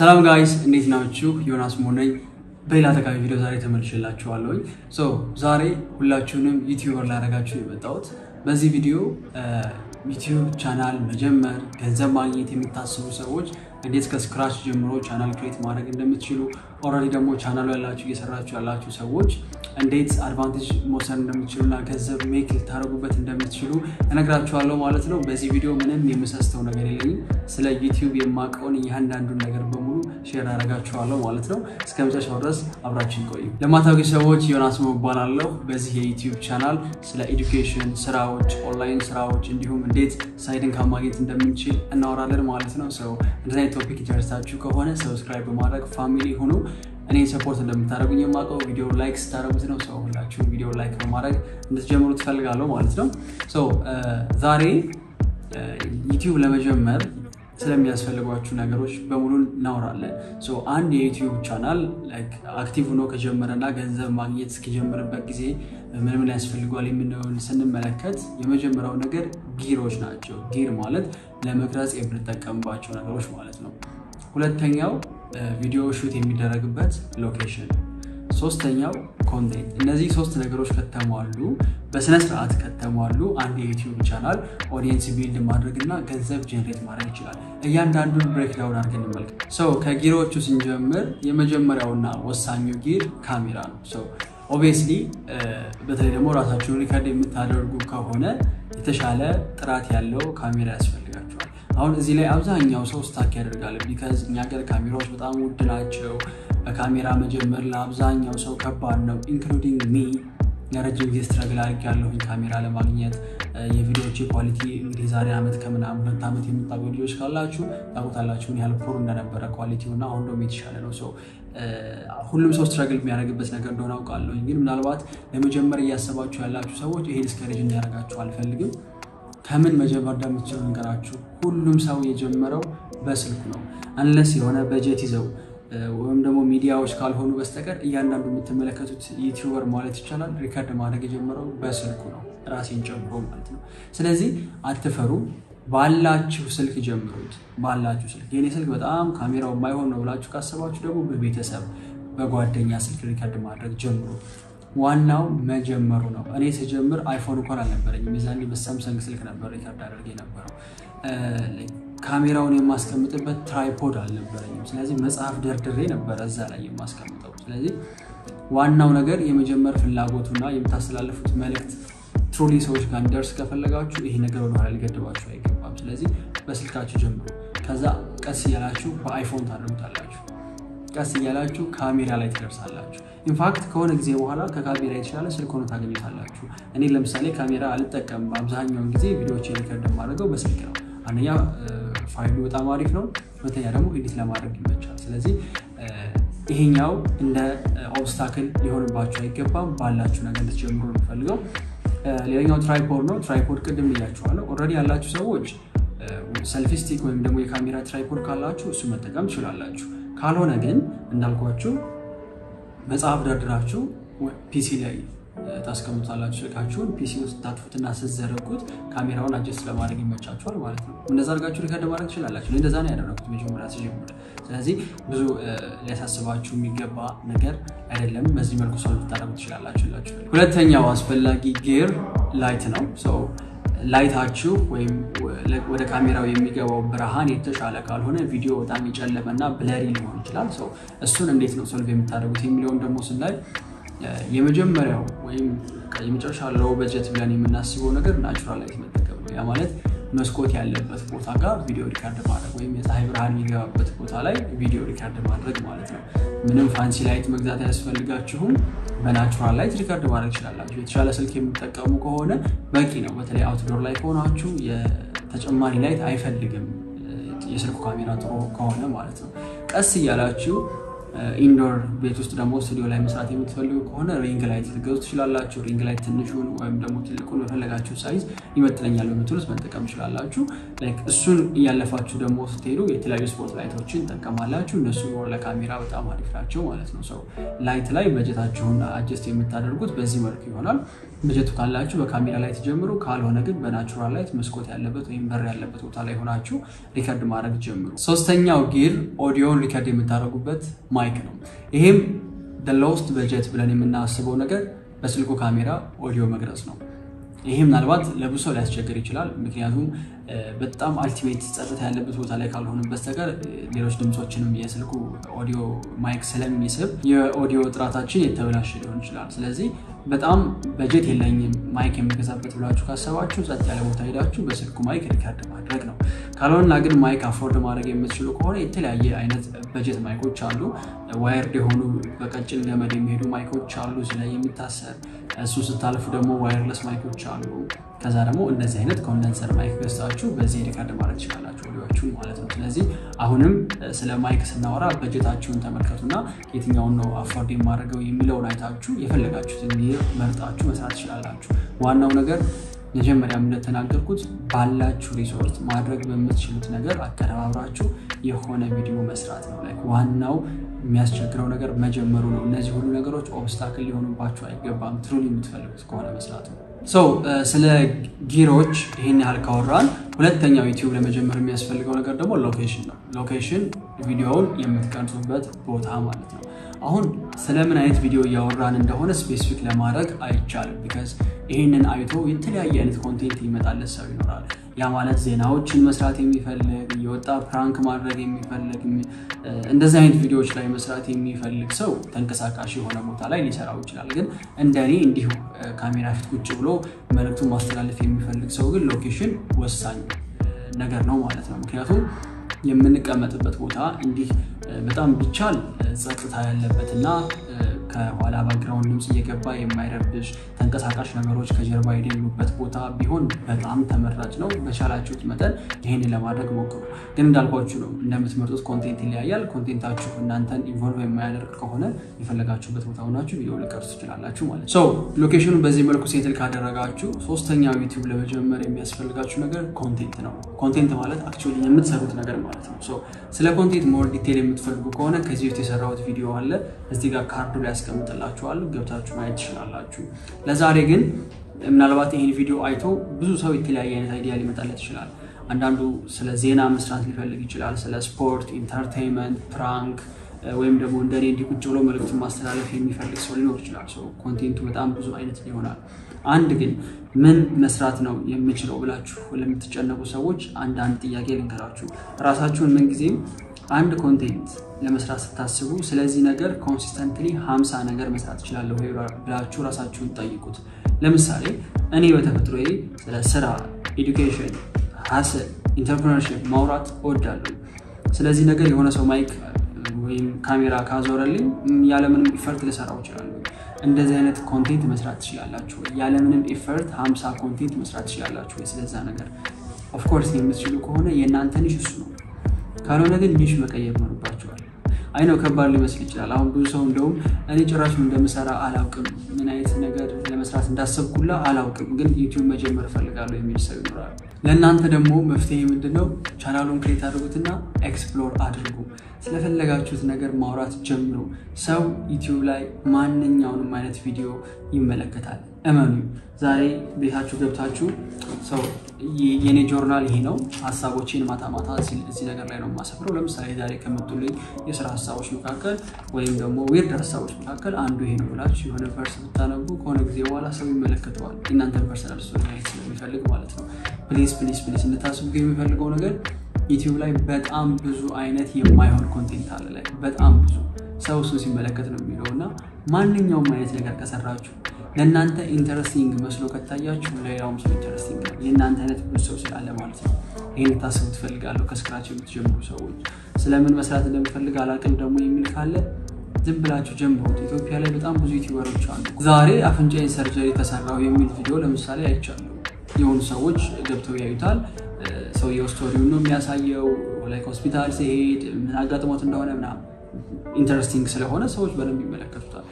ሰላም guys እንዴት ናችሁ? ዮናስ ሞ ነኝ። በሌላ ጠቃሚ ቪዲዮ ዛሬ ተመልሼላችኋለሁኝ። so ዛሬ ሁላችሁንም youtuber ላደርጋችሁ የመጣሁት በዚህ ቪዲዮ ዩቲዩብ ቻናል መጀመር ገንዘብ ማግኘት የምታስቡ ሰዎች እንዴት ከ scratch ጀምሮ channel create ማድረግ እንደምትችሉ already ደግሞ ቻናሉ ያላችሁ እየሰራችሁ ያላችሁ ሰዎች እንዴት advantage መውሰድ እንደምትችሉ እና ገንዘብ make ልታደርጉበት እንደምትችሉ እነግራችኋለሁ ማለት ነው። በዚህ ቪዲዮ ምንም የምሰስተው ነገር የለኝም። ስለ ዩቲዩብ የማውቀውን እያንዳንዱን ነገር በሙሉ share አደርጋችኋለሁ ማለት ነው። እስከ መጨረሻው ድረስ አብራችሁን ቆዩ። ለማታውቁኝ ሰዎች ዮናስ እባላለሁ። በዚህ የዩቲዩብ ቻናል ስለ education ስራዎች፣ ኦንላይን ስራዎች እንዲሁም እንዴት side income ማግኘት እንደምንችል እናወራለን ማለት ነው። so እንደዚህ topic interest ኣችሁ ከሆነ subscribe በማድረግ family ሆኑ። እኔ support እንደምታደርጉኝ የማውቀው ቪዲዮ like ስታደርጉት ነው። so ሁላችሁ ቪዲዮ like በማድረግ እንድትጀምሩ እፈልጋለሁ ማለት ነው። ዛሬ ዩቲዩብ ለመጀመር ስለሚያስፈልጓችሁ ነገሮች በሙሉ እናወራለን። አንድ የዩቲዩብ channel active ሆኖ ከጀመረና ገንዘብ ማግኘት እስከጀመረበት ጊዜ ምን ምን ያስፈልጓል የምንለውን ስንመለከት የመጀመሪያው ነገር gear ኦች ናቸው። gear ማለት ለመቅረጽ የምንጠቀምባቸው ነገሮች ማለት ነው። ሁለተኛው ቪዲዮ shoot የሚደረግበት location፣ ሶስተኛው content። እነዚህ ሶስት ነገሮች ከተሟሉ በስነ ስርዓት ከተሟሉ አንድ የዩቲዩብ channel audience build ማድረግ እና ገንዘብ generate ማድረግ ይችላል። እያንዳንዱን breakdown አድርገን እንመልከት። so ከ gear ኦቹ ስንጀምር የመጀመሪያውና ወሳኙ gear ካሜራ ነው። so obviously በተለይ ደግሞ ራሳችሁን record የምታደርጉ ከሆነ የተሻለ ጥራት ያለው ካሜራ ያስፈልጋችኋል። አሁን እዚህ ላይ አብዛኛው ሰው stuck ያደርጋል። because እኛ ሀገር ካሜራዎች በጣም ውድ ናቸው። በካሜራ መጀመር ለአብዛኛው ሰው ከባድ ነው፣ including me ለረጅም ጊዜ struggle አድርግያለሁኝ ካሜራ ለማግኘት የቪዲዮዎች quality እንግዲህ ዛሬ ዓመት ከምናምን ሁለት ዓመት የመጣ ቪዲዮዎች ካላችሁ ታውቁታላችሁ ያህል poor እንደነበረ quality ው እና አሁን ደግሞ የተሻለ ነው። so ሁሉም ሰው struggle የሚያደርግበት ነገር እንደሆነ አውቃለሁኝ። ግን ምናልባት ለመጀመር እያሰባችሁ ያላችሁ ሰዎች ይሄ discourage እንዲያደርጋችሁ አልፈልግም። ከምን መጀመር እንደምትችሉ ልንገራችሁ። ሁሉም ሰው የጀመረው በስልኩ ነው። unless የሆነ በጀት ይዘው ወይም ደግሞ ሚዲያዎች ካልሆኑ በስተቀር እያንዳንዱ የምትመለከቱት youtuber ማለት ይቻላል record ማድረግ የጀመረው በስልኩ ነው፣ ራሴን ጨምሮ ማለት ነው። ስለዚህ አትፈሩ፣ ባላችሁ ስልክ ጀምሩት። ባላችሁ ስልክ የኔ ስልክ በጣም ካሜራው የማይሆን ነው ብላችሁ ካሰባችሁ ደግሞ በቤተሰብ በጓደኛ ስልክ record ማድረግ ጀምሩ። ዋናው መጀመሩ ነው። እኔ ስጀምር አይፎን እንኳን አልነበረኝም። የዛኔ በሳምሰንግ ስልክ ነበር record አድርግ የነበረው። ካሜራውን የማስቀምጥበት tripod አልነበረኝም። ስለዚህ መጽሐፍ ደርድሬ ነበረ እዛ ላይ የማስቀምጠው። ስለዚህ ዋናው ነገር የመጀመር ፍላጎቱና የምታስተላልፉት መልእክት truly ሰዎች ጋር እንዲደርስ ከፈለጋችሁ ይሄ ነገር ወደኋላ ሊገድባችሁ አይገባም። ስለዚህ በስልካችሁ ጀምሩ። ከዛ ቀስ እያላችሁ በአይፎን ታደርጉታላችሁ። ቀስ እያላችሁ ካሜራ ላይ ትደርሳላችሁ። in fact ከሆነ ጊዜ በኋላ ከካሜራ የተሻለ ስልክ ሆኖ ታገኙታላችሁ። እኔ ለምሳሌ ካሜራ አልጠቀምም። አብዛኛውን ጊዜ ቪዲዮዎች record የማደርገው በስልክ ነው። አንደኛ ፋይሉ በጣም አሪፍ ነው፣ ሁለተኛ ደግሞ edit ለማድረግ ይመቻል። ስለዚህ ይሄኛው እንደ obstacle ሊሆንባችሁ አይገባም። ባላችሁ ነገር እንድትጀምሩ ነው የምፈልገው። ሌላኛው tripod ነው። tripod ቅድም ብያችኋለሁ። already ያላችሁ ሰዎች selfie stick ወይም ደግሞ የካሜራ tripod ካላችሁ እሱ መጠቀም ትችላላችሁ። ካልሆነ ግን እንዳልኳችሁ መጽሐፍ ደርድራችሁ PC ላይ ታስቀምጣላችሁ። ስልካችሁን PC ውስጥ ታጥፉትና ስትዘረጉት ካሜራውን adjust ለማድረግ ይመቻችኋል ማለት ነው። እንደዛ አድርጋችሁ record ማድረግ ትችላላችሁ። እንደዛ ነው ያደረኩት መጀመሪያ ስጀምር። ስለዚህ ብዙ ሊያሳስባችሁ የሚገባ ነገር አይደለም። በዚህ መልኩ ሰው ልታደርጉ ትችላላችሁ። ሁለተኛው አስፈላጊ gear light ነው። light ኣችሁ ወይም ወደ ካሜራው የሚገባው ብርሃን የተሻለ ካልሆነ ቪዲዮ በጣም የጨለመና blurry ሊሆን ይችላል። እሱን እንዴት ነው solve የምታደርጉት የሚለውን ደግሞ ስናይ የመጀመሪያው ወይም የመጨረሻ low budget ብለን የምናስበው ነገር natural light መጠቀም ነው። ያ ማለት መስኮት ያለበት ቦታ ጋር ቪዲዮ record ማድረግ ወይም የፀሐይ ብርሃን የሚገባበት ቦታ ላይ ቪዲዮ record ማድረግ ማለት ነው። ምንም fancy light መግዛት አያስፈልጋችሁም። በ natural light record ማድረግ ትችላላችሁ። የተሻለ ስልክ የምትጠቀሙ ከሆነ በቂ ነው። በተለይ outdoor ላይ ከሆናችሁ ተጨማሪ light አይፈልግም የስልኩ ካሜራ ጥሩ ከሆነ ማለት ነው። ቀስ እያላችሁ indoor ቤት ውስጥ ደግሞ ስቱዲዮ ላይ መስራት የምትፈልጉ ከሆነ ring light ልትገዙ ትችላላችሁ። ring light ትንሹን ወይም ደግሞ ትልቁን በፈለጋችሁ size ይመጥነኛል በምትሉት መጠቀም ትችላላችሁ። እሱን እያለፋችሁ ደግሞ ስትሄዱ የተለያዩ spot light ኦችን ትጠቀማላችሁ። እነሱ ለካሜራ በጣም አሪፍ ናቸው ማለት ነው። ሰው ላይት ላይ በጀታችሁን adjust የምታደርጉት በዚህ መልኩ ይሆናል። በጀቱ ካላችሁ በካሜራ ላይ ትጀምሩ፣ ካልሆነ ግን በ natural light መስኮት ያለበት ወይም በር ያለበት ቦታ ላይ ሆናችሁ record ማድረግ ጀምሩ። ሶስተኛው gear audio ን record የምታደርጉበት mic ነው። ይሄም lowest budget ብለን የምናስበው ነገር በስልኩ ካሜራ ኦዲዮ መቅረጽ ነው። ይሄ ምናልባት ለብዙ ሰው ሊያስቸግር ይችላል። ምክንያቱም በጣም ultimate ጸጥታ ያለበት ቦታ ላይ ካልሆነ በስተቀር ሌሎች ድምፆችንም የስልኩ audio mic ስለሚስብ የኦዲዮ ጥራታችን የተበላሸ ሊሆን ይችላል። ስለዚህ በጣም በጀት የለኝም mic የሚገዛበት ብላችሁ ካሰባችሁ ጸጥ ያለ ቦታ ሄዳችሁ በስልኩ mic record ማድረግ ነው። ካልሆነና ግን mic afford ማድረግ የምትችሉ ከሆነ የተለያየ አይነት budget mic ኦች አሉ። wired የሆኑ በቀጭን ገመድ የሚሄዱ mic ኦች አሉ፣ እዚህ የሚታሰር እሱ ስታልፉ ደግሞ wireless mic ኦች አሉ። ከዛ ደግሞ እንደዚህ አይነት condenser mic ገዝታችሁ በዚህ record ማድረግ ትችላላችሁ ኦዲዮችሁን ማለት ነው። ስለዚህ አሁንም ስለ mic ስናወራ በጀታችሁን ተመልከቱና የትኛውን ነው afford የማደርገው የሚለውን አይታችሁ የፈለጋችሁትን መርጣችሁ መስራት ትችላላችሁ። ዋናው ነገር መጀመሪያም እንደተናገርኩት ባላችሁ resource ማድረግ በምትችሉት ነገር አቀነባብራችሁ የሆነ ቪዲዮ መስራት ነው። like ዋናው የሚያስቸግረው ነገር መጀመሩ ነው። እነዚህ ሁሉ ነገሮች obstacle ሊሆኑባችሁ አይገባም፣ ትሩን የምትፈልጉት ከሆነ መስራት ነው። so ስለ gear ኦች ይህን ያህል ካወራን፣ ሁለተኛው ዩቲዩብ ለመጀመር የሚያስፈልገው ነገር ደግሞ location ነው። location ቪዲዮውን የምትቀርጹበት ቦታ ማለት ነው። አሁን ስለምን አይነት ቪዲዮ እያወራን እንደሆነ specific ለማድረግ አይቻልም። because ይህንን አይቶ የተለያየ አይነት content ይመጣለት ሰው ይኖራል። ያ ማለት ዜናዎችን መስራት የሚፈልግ የወጣ prank ማድረግ የሚፈልግ እንደዚህ አይነት ቪዲዮዎች ላይ መስራት የሚፈልግ ሰው ተንቀሳቃሽ የሆነ ቦታ ላይ ሊሰራው ይችላል። ግን እንደኔ እንዲሁ ካሜራ ፊት ቁጭ ብሎ መልዕክቱን ማስተላለፍ የሚፈልግ ሰው ግን location ወሳኝ ነገር ነው ማለት ነው። ምክንያቱም የምንቀመጥበት ቦታ እንዲህ በጣም ቢቻል ጸጥታ ያለበትና ከኋላ background ድምፅ እየገባ የማይረብሽ ተንቀሳቃሽ ነገሮች ከጀርባ የሌሉበት ቦታ ቢሆን በጣም ተመራጭ ነው። በቻላችሁት መጠን ይህንን ለማድረግ ሞክሩ። ግን እንዳልኳችሁ ነው፣ እንደምትመርጡት content ይለያያል። content ኣችሁ እናንተን involve የማያደርግ ከሆነ የፈለጋችሁበት ቦታ ሆናችሁ ቪዲዮ ልትቀርጹ ትችላላችሁ ማለት ነው። location ኑን በዚህ መልኩ settle ካደረጋችሁ ሶስተኛው ዩቲዩብ ለመጀመር የሚያስፈልጋችሁ ነገር content ነው። content ማለት actually የምትሰሩት ነገር ማለት ነው። ስለ content more detail የምትፈልጉ ከሆነ ከዚህ በፊት የሰራሁት ቪዲዮ አለ እዚህ ጋር ካርዱ ላይ ያስቀምጥላችኋል ገብታችሁ ማየት ትችላላችሁ። ለዛሬ ግን ምናልባት ይህን ቪዲዮ አይቶ ብዙ ሰው የተለያየ አይነት idea ሊመጣለት ይችላል። አንዳንዱ ስለ ዜና መስራት ሊፈልግ ይችላል። ስለ ስፖርት፣ entertainment፣ prank ወይም ደግሞ እንደኔ እንዲህ ቁጭ ብሎ መልዕክቱን ማስተላለፍ የሚፈልግ ሰው ሊኖር ይችላል። so content ኡ በጣም ብዙ አይነት ይሆናል። አንድ ግን ምን መስራት ነው የምችለው ብላችሁ ለምትጨነቁ ሰዎች አንዳንድ ጥያቄ ልንገራችሁ። ራሳችሁን ምንጊዜም አንድ content ለመስራት ስታስቡ ስለዚህ ነገር consistently ሀምሳ ነገር መስራት እችላለሁ ብላችሁ ራሳችሁን ጠይቁት። ለምሳሌ እኔ በተፈጥሮዬ ስለ ስራ፣ education፣ hustle፣ entrepreneurship ማውራት እወዳለሁ። ስለዚህ ነገር የሆነ ሰው mic ወይም ካሜራ ካዞረልኝ ያለምንም effort ልሰራው እችላለሁ። እንደዚህ አይነት content መስራት ትችላላችሁ። ያለምንም effort ሀምሳ content መስራት ትችላላችሁ ስለዛ ነገር። of course የምትችሉ ከሆነ የእናንተ niche እሱ ነው። ካልሆነ ግን niche መቀየር ይኖርባችኋል። I know ከባድ ሊመስል ይችላል። አሁን ብዙ ሰው እንደውም እኔ ጭራሽ እንደምሰራ አላውቅም፣ ምን አይነት ነገር ለመስራት እንዳሰብኩ አላውቅም፣ ግን ዩቲዩብ መጀመር እፈልጋለሁ የሚል ሰው ይኖራል። ለእናንተ ደግሞ መፍትሄ ምንድን ነው? ቻናሉን create አድርጉትና explore አድርጉ። ስለፈለጋችሁት ነገር ማውራት ጀምሩ። ሰው ዩቲዩብ ላይ ማንኛውንም አይነት ቪዲዮ ይመለከታል። እመኑ። ዛሬ ቤታችሁ ገብታችሁ so የኔ ጆርናል ይሄ ነው፣ ሀሳቦችን ማታ ማታ እዚህ ነገር ላይ ነው የማሰፍረው። ለምሳሌ ዛሬ ከመጡልኝ የስራ ሀሳቦች መካከል ወይም ደግሞ weird ሀሳቦች መካከል አንዱ ይሄ ነው ብላችሁ የሆነ verse ብታነቡ ከሆነ ጊዜ በኋላ ሰው ይመለከተዋል። እናንተን personal story ማየት ስለሚፈልግ ማለት ነው። ፕሊዝ ፕሊዝ ፕሊዝ እንድታስቡ የሚፈልገው ነገር ዩቲዩብ ላይ በጣም ብዙ አይነት የማይሆን ኮንቴንት አለ ላይ በጣም ብዙ ሰው እሱን ሲመለከት ነው የሚለው እና ማንኛውም አይነት ነገር ከሰራችሁ ለእናንተ ኢንተረስቲንግ መስሎ ከታያችሁ ለሌላውም ሰው ኢንተረስቲንግ ነው። የእናንተ አይነት ብዙ ሰው ስላለ ማለት ነው። ይህን ልታስቡ ትፈልጋለሁ። ከስክራች የምትጀምሩ ሰዎች ስለምን መስራት እንደምፈልግ አላቅም ደግሞ የሚል ካለ ዝም ብላችሁ ጀምሩት። ኢትዮጵያ ላይ በጣም ብዙ ዩቲዩበሮች አሉ። ዛሬ አፍንጫዬን ሰርጀሪ ተሰራው የሚል ቪዲዮ ለምሳሌ አይቻለሁ። የሆኑ ሰዎች ገብተው ያዩታል። ሰውየው story ውን ነው የሚያሳየው። like ሆስፒታል ሲሄድ ምን አጋጥሞት እንደሆነ ምናምን interesting ስለሆነ ሰዎች በደንብ ይመለከቱታል።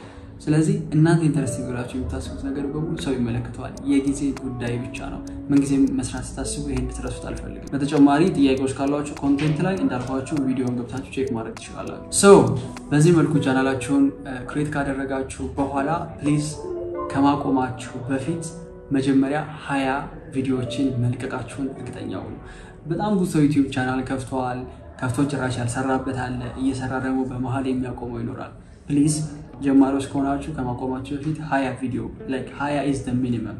ስለዚህ እናንተ interesting ብላችሁ የምታስቡት ነገር በሙሉ ሰው ይመለከተዋል። የጊዜ ጉዳይ ብቻ ነው። ምንጊዜም መስራት ስታስቡ ይሄን እንድትረሱት አልፈልግም። በተጨማሪ ጥያቄዎች ካሏችሁ content ላይ እንዳልኳችሁ ቪዲዮን ገብታችሁ check ማድረግ ትችላላችሁ። so በዚህ መልኩ ቻናላችሁን create ካደረጋችሁ በኋላ please ከማቆማችሁ በፊት መጀመሪያ ሀያ ቪዲዮዎችን መልቀቃችሁን እርግጠኛ ሁኑ። በጣም ብዙ ሰው ዩቲዩብ ቻናል ከፍተዋል። ከፍቶ ጭራሽ ያልሰራበት አለ። እየሰራ ደግሞ በመሀል የሚያቆመው ይኖራል። please ጀማሪዎች ከሆናችሁ ከማቆማችሁ በፊት ሀያ ቪዲዮ like ሀያ is the minimum።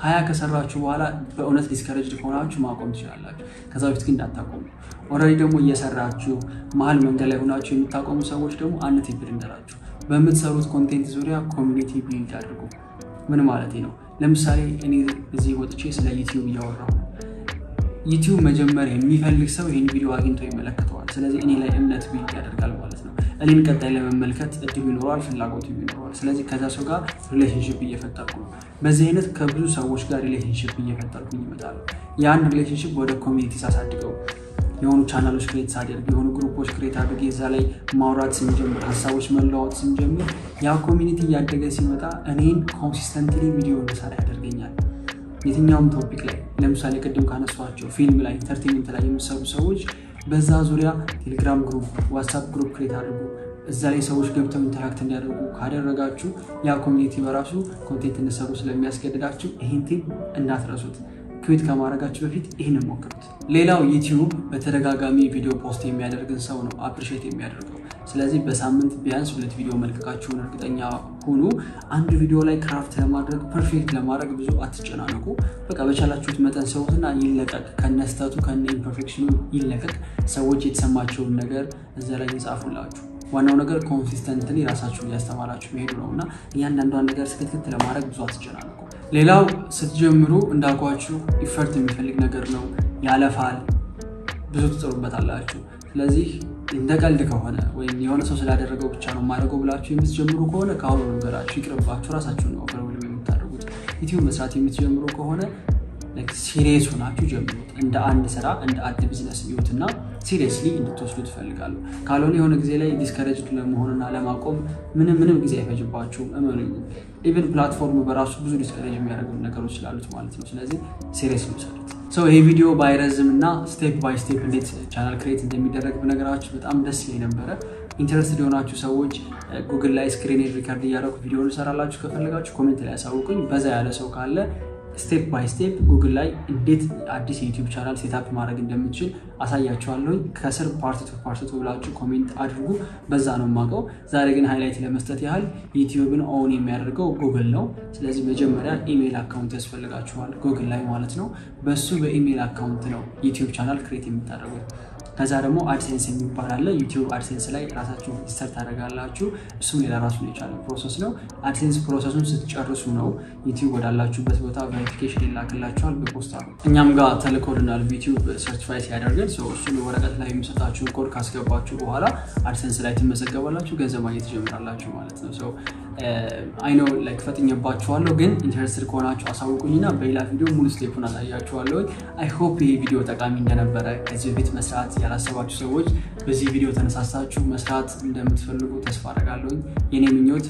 ሀያ ከሰራችሁ በኋላ በእውነት discouraged ከሆናችሁ ማቆም ትችላላችሁ። ከዛ በፊት ግን እንዳታቆሙ። already ደግሞ እየሰራችሁ መሀል መንገድ ላይ ሆናችሁ የምታቆሙ ሰዎች ደግሞ አንድ tip ልንገራችሁ። በምትሰሩት content ዙሪያ community build አድርጉ። ምን ማለት ነው? ለምሳሌ እኔ እዚህ ወጥቼ ስለ ዩቲዩብ እያወራሁ ዩቲዩብ መጀመር የሚፈልግ ሰው ይህን ቪዲዮ አግኝቶ ይመለከተዋል። ስለዚህ እኔ ላይ እምነት build ያደርጋል ማለት ነው። እኔን ቀጣይ ለመመልከት እድሉ ይኖረዋል፣ ፍላጎቱ ይኖረዋል። ስለዚህ ከዛ ሰው ጋር relationship እየፈጠርኩ ነው። በዚህ አይነት ከብዙ ሰዎች ጋር relationship እየፈጠርኩኝ ይመጣሉ። ያን relationship ወደ community ሳሳድገው የሆኑ ቻናሎች create ሳደርግ የሆኑ ግሩፖች create አድርጌ እዛ ላይ ማውራት ስንጀምር ሀሳቦች መለዋወጥ ስንጀምር ያ community እያደገ ሲመጣ እኔን consistently ቪዲዮ እንድሰራ ያደርገኛል። የትኛውም topic ላይ ለምሳሌ ቅድም ካነሳኋቸው ፊልም ላይ entertainment ላይ የሚሰሩ ሰዎች በዛ ዙሪያ ቴሌግራም group፣ ዋትሳፕ group create አድርጉ። እዛ ላይ ሰዎች ገብተው interact እንዲያደርጉ ካደረጋችሁ ያ community በራሱ content እንድትሰሩ ስለሚያስገድዳችሁ ይህን tip እንዳትረሱት። quit ከማድረጋችሁ በፊት ይህን ሞክሩት። ሌላው ዩቲዩብ በተደጋጋሚ ቪዲዮ post የሚያደርግን ሰው ነው appreciate የሚያደርገው። ስለዚህ በሳምንት ቢያንስ ሁለት ቪዲዮ መልቀቃችሁን እርግጠኛ ሁኑ። አንድ ቪዲዮ ላይ craft ለማድረግ perfect ለማድረግ ብዙ አትጨናነቁ። በቃ በቻላችሁት መጠን ስሩትና ይለቀቅ፣ ከነስህተቱ ከነ imperfection ኡ ይለቀቅ። ሰዎች የተሰማቸውን ነገር እዛ ላይ ይጻፉላችሁ። ዋናው ነገር consistently ራሳችሁ እያስተማራችሁ መሄዱ ነው እና እያንዳንዷን ነገር ስክትክት ለማድረግ ብዙ አትጨናነቁ። ሌላው ስትጀምሩ እንዳልኳችሁ effort የሚፈልግ ነገር ነው። ያለፋል፣ ብዙ ትጥሩበታላችሁ። ስለዚህ እንደ ቀልድ ከሆነ ወይም የሆነ ሰው ስላደረገው ብቻ ነው የማደርገው ብላችሁ የምትጀምሩ ከሆነ ከአሁኑ ነገራችሁ ይቅርባችሁ። ራሳችሁ ነው overwhelm የምታደርጉት። ዩቲዩብ መስራት የምትጀምሩ ከሆነ serious ሆናችሁ ጀምሩት። እንደ አንድ ስራ እንደ አንድ ቢዝነስ እዩትና seriously እንድትወስዱ እፈልጋለሁ። ካልሆነ የሆነ ጊዜ ላይ discouraged ለመሆንና ለማቆም ምንም ምንም ጊዜ አይፈጅባችሁም። እመኑኝ። even platform ኡ በራሱ ብዙ discourage የሚያደርጉ ነገሮች ስላሉት ማለት ነው። ስለዚህ serious ውሰዱት። ሰው ይሄ ቪዲዮ ባይረዝም እና step by step እንዴት ቻናል create እንደሚደረግ ብነግራችሁ በጣም ደስ ይለኝ ነበረ። interested የሆናችሁ ሰዎች ጉግል ላይ screen record እያደረጉ ቪዲዮ ልሰራላችሁ ከፈለጋችሁ comment ላይ ያሳውቁኝ። በዛ ያለ ሰው ካለ step by step ጉግል ላይ እንዴት አዲስ የዩቲዩብ ቻናል setup ማድረግ እንደምችል አሳያችኋለሁኝ። ከስር part two part two ብላችሁ comment አድርጉ። በዛ ነው የማውቀው። ዛሬ ግን highlight ለመስጠት ያህል ዩቲዩብን own የሚያደርገው ጉግል ነው። ስለዚህ መጀመሪያ ኢሜይል account ያስፈልጋችኋል፣ ጉግል ላይ ማለት ነው። በሱ በኢሜይል account ነው ዩቲዩብ ቻናል create የምታደርጉት። ከዛ ደግሞ አድሴንስ የሚባል አለ። ዩቲዩብ አድሴንስ ላይ ራሳችሁ register ታደርጋላችሁ። እሱም ሌላ ራሱን የቻለ process ነው። አድሴንስ process ኡን ስትጨርሱ ነው ዩቲዩብ ወዳላችሁበት ቦታ verification ይላክላችኋል በፖስታ ነው። እኛም ጋር ተልኮልናል ዩቲዩብ certify ሲያደርገን እሱን ወረቀት ላይ የሚሰጣችሁን ኮድ ካስገባችሁ በኋላ አድሴንስ ላይ ትመዘገባላችሁ፣ ገንዘብ ማግኘት ትጀምራላችሁ ማለት ነው። I know like ፈጥኜባችኋለሁ፣ ግን interested ከሆናችሁ አሳውቁኝና በሌላ ቪዲዮ ሙሉ step ኡን አሳያችኋለሁ። I hope ይሄ ቪዲዮ ጠቃሚ እንደነበረ ከዚህ በፊት መስራት ያላሰባችሁ ሰዎች በዚህ ቪዲዮ ተነሳሳችሁ መስራት እንደምትፈልጉ ተስፋ አደርጋለሁኝ። የኔ ምኞት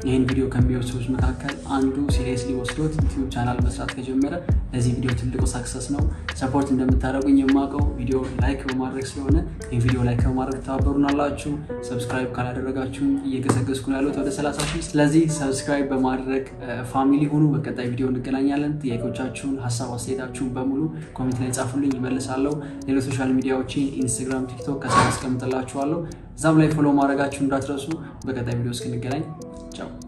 ይህን ቪዲዮ ከሚወዱ ሰዎች መካከል አንዱ seriously ወስዶት ዩቲዩብ ቻናል መስራት ከጀመረ ለዚህ ቪዲዮ ትልቁ success ነው። support እንደምታደርጉኝ የማውቀው ቪዲዮ like በማድረግ ስለሆነ ይህ ቪዲዮ like በማድረግ ተባበሩናላችሁ። subscribe ካላደረጋችሁ እየገሰገስኩ ነው ያሉት ወደ 30 ሺህ። ስለዚህ subscribe በማድረግ family ሁኑ። በቀጣይ ቪዲዮ እንገናኛለን። ጥያቄዎቻችሁን፣ ሀሳብ አስተያየታችሁን በሙሉ comment ላይ ጻፉልኝ፣ ይመልሳለሁ። ሌሎች social ሚዲያዎችን ኢንስታግራም፣ ቲክቶክ ከስር አስቀምጥላችኋለሁ። እዛም ላይ follow ማድረጋችሁ እንዳትረሱ። በቀጣይ ቪዲዮ እስክንገናኝ Tchau.